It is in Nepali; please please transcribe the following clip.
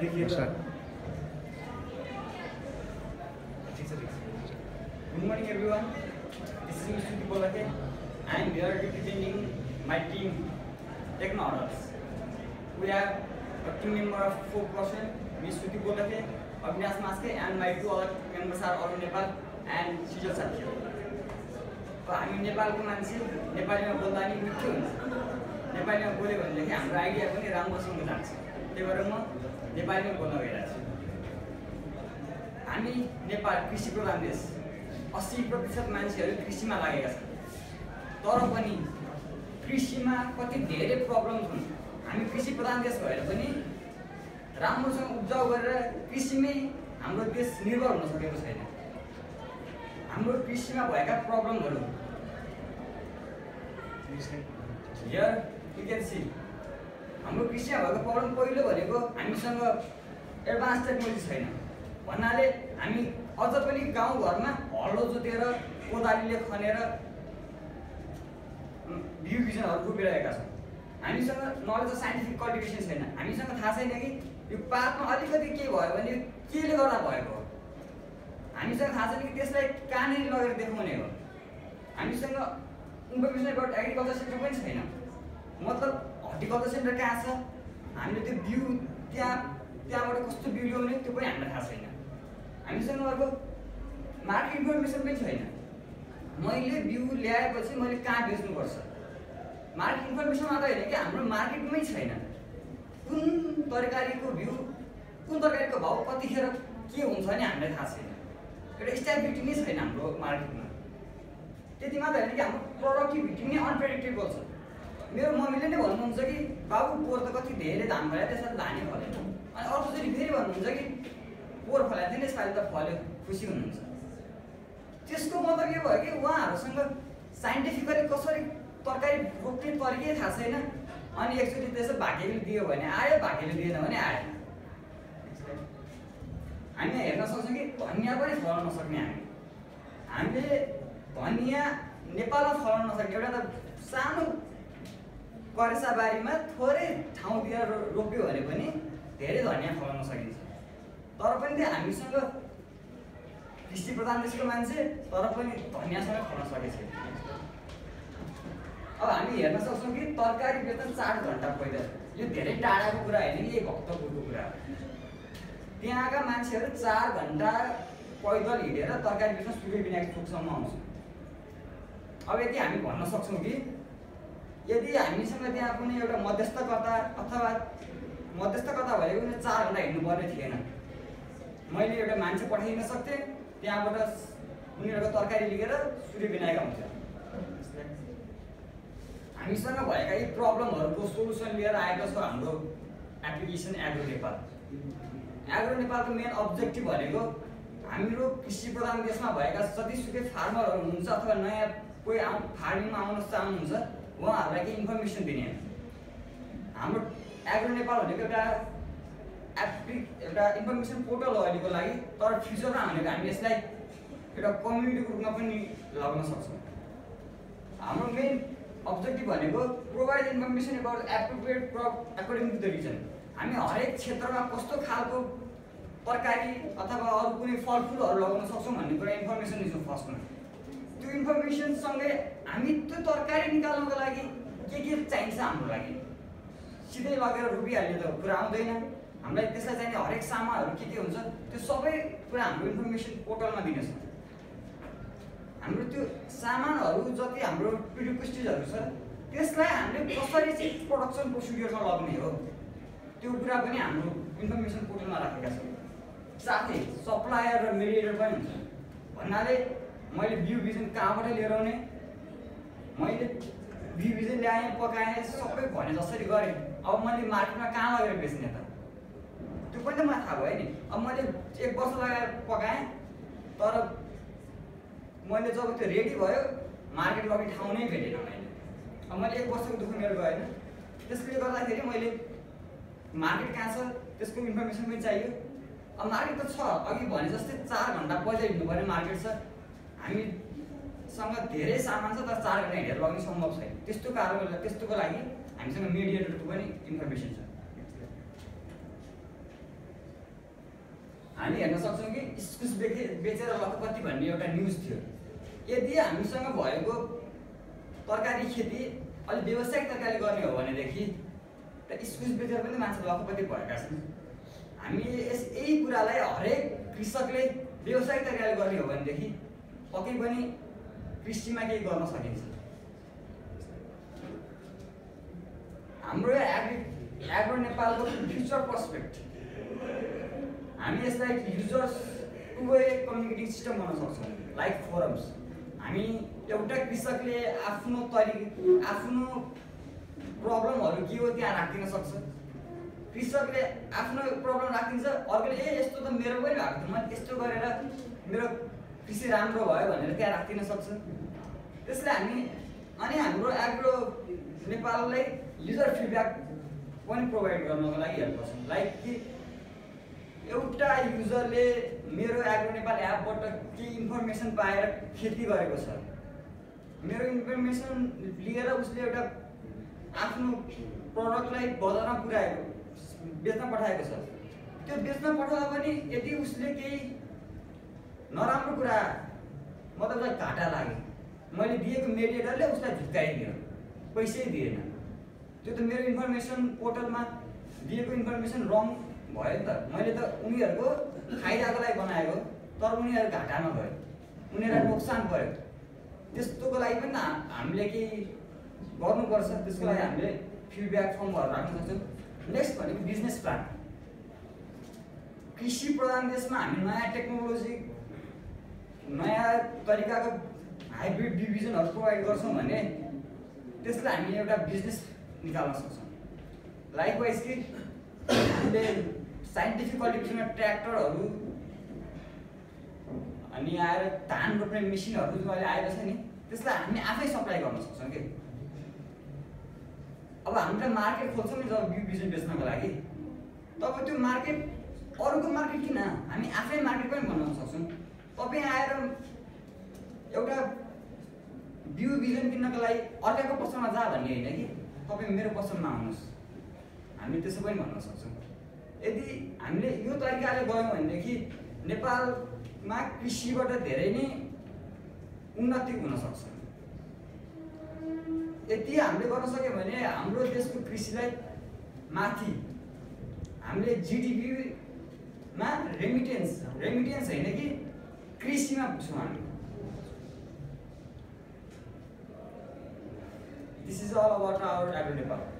देखिए Start. Good morning everyone. This is Mr. Dibolake. I am here representing my team, Techno Orders. We have a team member of four person, Ms. Suti Bolake, Avinash Maske, and my two other members are Arun Nepal and Sijal Satya. अब हामी नेपालको मान्छे नेपालीमा बोल्दा नि मिठो हुन्छ नेपालीमा बोल्यो भनेदेखि हाम्रो आइडिया पनि राम्रोसँग जान्छ त्यही भएर म नेपालीमा बोल्न गइरहेको छु। हामी नेपाल कृषि प्रधान देश। अस्सी प्रतिशत मान्छेहरू कृषिमा लागेका छन्। तर पनि कृषिमा कति धेरै प्रब्लम छन् हामी कृषि प्रधान देश भएर पनि राम्रोसँग उब्जाउ गरेर कृषिमै हाम्रो देश निर्भर हुन सकेको छैन। हाम्रो कृषिमा भएका प्रब्लमहरू यु क्यान सी हाम्रो कृषिमा भएको प्रब्लम पहिलो भनेको हामीसँग एडभान्स टेक्नोलोजी छैन। भन्नाले हामी अझ पनि गाउँघरमा हलो जोतेर कोदालीले खनेर बिउ बिजनहरू रोपिरहेका छौँ। हामीसँग नलेज साइन्टिफिक कल्टिभेसन छैन। हामीसँग थाहा छैन कि यो पातमा अलिकति के भयो भने केले गर्दा भएको हो। हामीसँग थाहा छैन कि त्यसलाई कहाँनिर लगेर देखाउने हो। हामीसँग इन्फर्मेसन एग्रिकल्चर सेक्टर पनि छैन। मतलब हर्टिकल्चर सेन्टर कहाँ छ? हामीले त्यो बिउ त्यहाँ त्यहाँबाट कस्तो बिउ ल्याउने त्यो पनि हामीलाई थाहा छैन। हामीसँग अर्को मार्केट इन्फर्मेसन पनि छैन। मैले बिउ ल्याएपछि मैले कहाँ बेच्नुपर्छ? मार्केट इन्फर्मेसन मात्रै होइन कि हाम्रो मार्केटमै छैन। कुन तरकारीको बिउ कुन तरकारीको भाउ कतिखेर के हुन्छ नि हामीलाई थाहा छैन। एउटा स्ट्याबिलिटी नै छैन हाम्रो मार्केटमा त्यति मात्रै होइन कि हाम्रो प्रोडक्टिभिटी नै अनप्रेडिक्टेबल छ। मेरो मम्मीले नै भन्नुहुन्छ कि बाबु पोहोर त कति धेरै धान फल्यो त्यसमा धानै फलेन अनि अर्कोचोटि फेरि भन्नुहुन्छ कि पोहोर फलाएको नि यसपालि त फल्यो खुसी हुनुहुन्छ। त्यसको मतलब के भयो कि उहाँहरूसँग साइन्टिफिकली कसरी तरकारी रोप्ने तरिकै थाहा छैन। अनि एकचोटि त्यसो भाग्यले दियो भने आयो भाग्यले दिएन भने आएन हामी हेर्न सक्छौँ कि धनियाँ पनि फलाउन नसक्ने हामी। हामीले धनियाँ नेपालमा फलाउन नसक्ने एउटा त सानो करेसा बारीमा थोरै ठाउँ रोप्यो भने पनि धेरै धनियाँ फलाउन सकिन्छ। तर पनि त्यो हामीसँग कृषि प्रधान देशको मान्छे तर पनि धनियाँसँग फलाउन सकेको छैन अब हामी हेर्न सक्छौँ कि तरकारी बेच्न चार घन्टा पैदल। यो धेरै टाढाको कुरा होइन कि एक भक्तपुरको कुरा हो। त्यहाँका मान्छेहरू चार घन्टा पैदल हिँडेर तरकारी बेच्न सूर्य विनायक चोकसम्म आउँछ अब यदि हामी भन्न सक्छौँ कि यदि हामीसँग त्यहाँ कुनै एउटा मध्यस्थकर्ता अथवा मध्यस्थकर्ता भएको कुनै चार घन्टा हिँड्नुपर्ने थिएन। मैले एउटा मान्छे पठाइदिन सक्थेँ त्यहाँबाट उनीहरूको तरकारी लिएर सूर्य विनायक आउँछ हामीसँग भएका यी प्रब्लमहरूको सोल्युसन लिएर आएको छ हाम्रो एप्लिकेसन एग्रो नेपाल एग्रो नेपालको मेन अब्जेक्टिभ भनेको हाम्रो कृषि प्रधान देशमा भएका जतिसुकै फार्मरहरू हुनुहुन्छ अथवा नयाँ कोही आउ फार्मिङमा आउन चाहनुहुन्छ उहाँहरूलाई केही इन्फर्मेसन दिने हाम्रो एग्रो नेपाल भनेको एउटा एप्लि एउटा इन्फर्मेसन पोर्टल हो अहिलेको लागि तर फ्युचरमा भनेको हामी यसलाई एउटा कम्युनिटीको रूपमा पनि लगाउन सक्छौँ। हाम्रो मेन अब्जेक्टिभ भनेको provide information about appropriate crop according to the region हामी हरेक क्षेत्रमा कस्तो खालको तरकारी अथवा अरू कुनै फलफुलहरू लगाउन सक्छौँ भन्ने कुरा इन्फर्मेसन दिन्छौँ फर्स्टमा। त्यो इन्फर्मेसनसँगै हामी त्यो तरकारी निकाल्नको लागि के के चाहिन्छ हाम्रो लागि? सिधै लगेर रोपिहाल्ने त कुरा आउँदैन हामीलाई त्यसलाई चाहिने हरेक सामानहरू के के हुन्छ त्यो सबै कुरा हाम्रो इन्फर्मेसन पोर्टलमा दिनेछ। हाम्रो त्यो सामानहरू जति हाम्रो प्रिडिक्वेस्टिजहरू छ त्यसलाई हामीले कसरी चाहिँ प्रडक्सन प्रोसिडियरमा लग्ने हो त्यो कुरा पनि हाम्रो इन्फर्मेसन पोर्टलमा राखेका छौँ। साथै सप्लायर र मेडिएटर पनि हुन्छ। भन्नाले मैले बिउ बिजन कहाँबाट लिएर आउने? मैले बिउ बिजन ल्याएँ पकाएँ सबै भने जसरी गरेँ। अब मैले मार्केटमा कहाँ लगेर बेच्ने त? त्यो पनि त मलाई थाहा भयो नि। अब मैले एक वर्ष लगाएर पकाएँ तर मैले जब त्यो रेडी भयो मार्केट लग्ने ठाउँ नै भेटेन मैले। अब मैले एक वर्षको दुःख मेरो गएन त्यसले गर्दाखेरि मैले मार्केट कहाँ छ त्यसको इन्फर्मेसन पनि चाहियो। अब मार्केट त छ अघि भने जस्तै चार घन्टा पैदल हिँड्नुपर्ने मार्केट छ। हामीसँग धेरै सामान छ तर चार घन्टा हिँडेर लग्नु सम्भव छैन। त्यस्तो कारणले त्यस्तोको लागि हामीसँग मिडिएटरको पनि इन्फर्मेसन छ। हामी हेर्न सक्छौँ कि इस्कुस बेचे बेचेर लखपति भन्ने एउटा न्युज थियो। यदि हामीसँग भएको तरकारी खेती अलिक व्यावसायिक तरिकाले गर्ने हो भनेदेखि त इस्कुस बेचेर पनि मान्छे लखपति भएका छन्? हामी यस यही कुरालाई हरेक कृषकले व्यावसायिक तरिकाले गर्ने हो भनेदेखि पक्कै पनि कृषिमा केही गर्न सकिन्छ। हाम्रो एग्री एग्रो नेपालको फ्युचर पर्सपेक्ट हामी यसलाई users two way communicating system बनाउन सक्छौँ लाइक फोरम्स हामी एउटा कृषकले आफ्नो तरि आफ्नो प्रब्लमहरू के हो त्यहाँ राखिदिन सक्छ। कृषकले आफ्नो प्रब्लम राखिदिन्छ अर्कोले ए यस्तो त मेरो पनि भएको थियो मैले यस्तो गरेर मेरो कृषि राम्रो भयो भनेर त्यहाँ राखिदिन सक्छ। त्यसले हामी अनि हाम्रो एग्रो नेपाललाई युजर फिडब्याक पनि प्रोभाइड गर्नको लागि हेल्प गर्छौँ। लाइक कि एउटा युजरले मेरो एग्रो नेपाल एपबाट केही इन्फर्मेसन पाएर खेती गरेको छ। मेरो इन्फर्मेसन लिएर उसले एउटा आफ्नो प्रडक्टलाई बजारमा पुऱ्याएको बेच्न पठाएको छ। त्यो बेच्न पठाउँदा पनि यदि उसले केही नराम्रो कुरा। मतलब घाटा लाग्यो मैले दिएको मेडिएटरले उसलाई झुक्काइदियो पैसै दिएन। त्यो त मेरो इन्फर्मेसन पोर्टलमा दिएको इन्फर्मेसन रङ भयो नि त। मैले त उनीहरूको फाइदाको लागि बनाएको तर उनीहरू घाटामा गयो उनीहरूलाई नोक्सान पऱ्यो त्यस्तोको लागि पनि हामीले केही गर्नुपर्छ। त्यसको लागि हामीले फिडब्याक फर्महरू राख्न सक्छौँ। नेक्स्ट भनेको बिजनेस प्लान कृषि प्रधान देशमा हामी नयाँ टेक्नोलोजी नयाँ तरिकाको हाइब्रिड डिभिजनहरू प्रोभाइड गर्छौँ भने त्यसलाई हामीले एउटा बिजनेस निकाल्न सक्छौँ। लाइकवाइज कि हामीले साइन्टिफिक क्वालिफिकेसनमा ट्र्याक्टरहरू अनि आएर धान रोप्ने मेसिनहरू जुन अहिले आएको छ नि त्यसलाई हामी आफै सप्लाई गर्न सक्छौँ कि? अब हामीले मार्केट खोल्छौँ नि जब बिउ बिजन बेच्नको लागि तब त्यो मार्केट अरूको मार्केट किन? हामी आफै मार्केट पनि बनाउन सक्छौँ। तपाईँ आएर एउटा बिउ बिजन किन्नको लागि अर्काको पसलमा जा भन्ने होइन कि? तपाईँ मेरो पसलमा आउनुहोस् हामी त्यसो पनि भन्न सक्छौँ। यदि हामीले यो तरिकाले गयौँ भनेदेखि नेपालमा कृषिबाट धेरै नै उन्नति हुन सक्छ। यति हामीले गर्न सक्यौँ भने हाम्रो देशको कृषिलाई माथि हामीले जिडिपीमा रेमिटेन्स रेमिटेन्स होइन कि? कृषिमा छ हामी एग्रो नेपाल